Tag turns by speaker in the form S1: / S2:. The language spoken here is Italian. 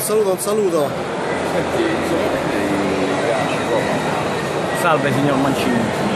S1: saluto, un saluto.
S2: Senti, saluto.
S3: Salve signor Mancini.